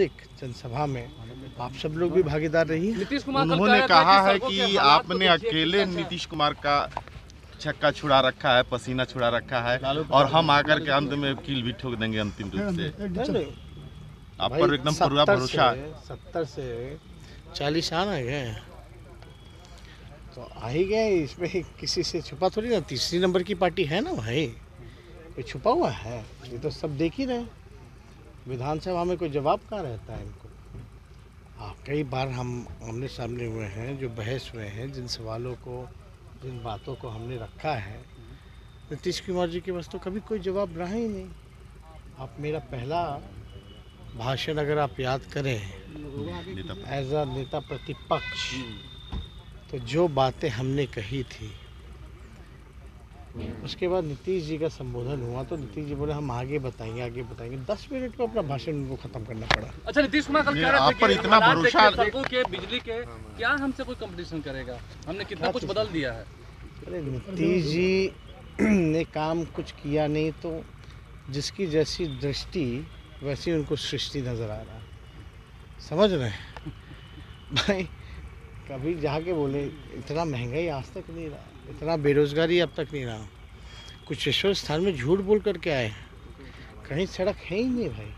जनसभा में आप सब लोग भी भागीदार रही नीतीश कुमार उन्होंने कहा है कि आपने अकेले नीतीश कुमार का छक्का छुड़ा रखा है पसीना छुड़ा रखा है और हम आकर के अंत में कील भी ठोक देंगे अंतिम रूप से। आप पर एकदम पूरा भरोसा से- सत्तर से चालीस आ ना गए तो आ ही गए इसमें किसी से छुपा थोड़ी ना तीसरी नंबर की पार्टी है ना भाई। ये छुपा हुआ है ये तो सब देख ही रहे हैं। विधानसभा में कोई जवाब कहाँ रहता है इनको? हाँ कई बार हम आमने सामने हुए हैं जो बहस हुए हैं जिन सवालों को जिन बातों को हमने रखा है नीतीश कुमार जी के पास तो कभी कोई जवाब रहा ही नहीं। आप मेरा पहला भाषण अगर आप याद करें एज अ नेता प्रतिपक्ष तो जो बातें हमने कही थी उसके बाद नीतीश जी का संबोधन हुआ तो नीतीश जी बोले हम आगे बताएँगे आगे बताएँगे। दस मिनट में अपना भाषण उनको खत्म करना पड़ा। अच्छा नीतीश कुमार कल कह रहे थे कि इतना भरोसा- के बिजली के क्या हमसे कोई कंपटीशन करेगा? हमने कितना कुछ बदल दिया है। अरे नीतीश जी ने काम कुछ किया नहीं तो जिसकी जैसी दृष्टि वैसी उनको सृष्टि नज़र आ रहा समझ रहे हैं? भाई कभी जाके बोले, इतना महँगाई आज तक नहीं रहा, इतना बेरोजगारी अब तक नहीं रहा। कुशेश्वर स्थान में झूठ बोल करके आए कहीं सड़क है ही नहीं भाई।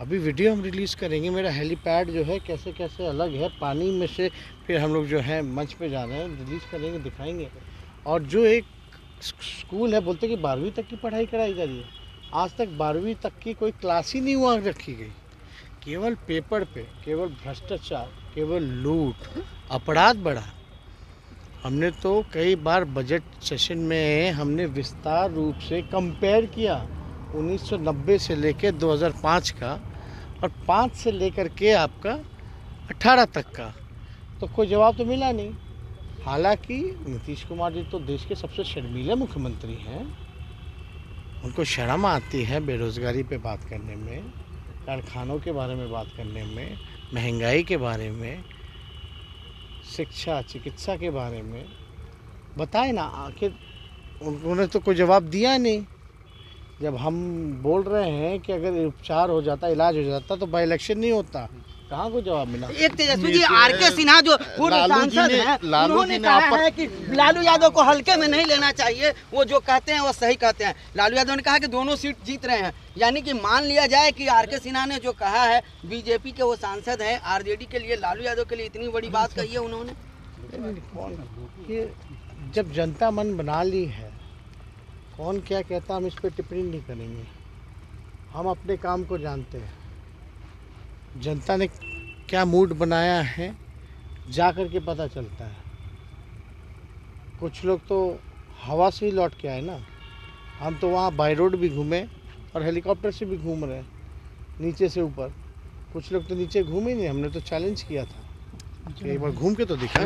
अभी वीडियो हम रिलीज़ करेंगे, मेरा हेलीपैड जो है कैसे कैसे अलग है, पानी में से फिर हम लोग जो है मंच पे जा रहे हैं, रिलीज़ करेंगे, दिखाएँगे। और जो एक स्कूल है, बोलते कि बारहवीं तक की पढ़ाई कराई जा रही है। आज तक बारहवीं तक की कोई क्लास ही नहीं हुआ रखी गई। केवल पेपर पे, केवल भ्रष्टाचार केवल लूट, अपराध बढ़ा। हमने तो कई बार बजट सेशन में हमने विस्तार रूप से कंपेयर किया 1990 से लेकर 2005 का और 5 से लेकर के आपका 18 तक का। तो कोई जवाब तो मिला नहीं। हालाँकि नीतीश कुमार जी तो देश के सबसे शर्मीले मुख्यमंत्री हैं। उनको शर्म आती है बेरोज़गारी पे बात करने में, कारखानों के बारे में बात करने में। महँगाई के बारे में, शिक्षा, चिकित्सा के बारे में, बताए ना, आखिर उन्होंने तो कोई जवाब दिया नहीं। जब हम बोल रहे हैं कि अगर उपचार हो जाता, इलाज हो जाता तो बाई इलेक्शन नहीं होता। कहाँ को जवाब मिला? एक तेजस्वी जी आर के सिन्हा जो पूर्व लालू सांसद हैं उन्होंने कहा आप है कि लालू यादव को हल्के में नहीं लेना चाहिए वो जो कहते हैं वो सही कहते हैं। लालू यादव ने कहा कि दोनों सीट जीत रहे हैं। यानी कि मान लिया जाए कि आर के सिन्हा ने जो कहा है बीजेपी के वो सांसद हैं आरजेडी के लिए लालू यादव के लिए इतनी बड़ी बात कही है उन्होंने। जब जनता मन बना ली है कौन क्या कहता हम इस पर टिप्पणी नहीं करेंगे। हम अपने काम को जानते हैं। जनता ने क्या मूड बनाया है जा कर के पता चलता है। कुछ लोग तो हवा से ही लौट के आए ना। हम तो वहाँ बाई रोड भी घूमे और हेलीकॉप्टर से भी घूम रहे हैं, नीचे से ऊपर। कुछ लोग तो नीचे घूमे नहीं, हमने तो चैलेंज किया था। एक बार घूम के तो दिखा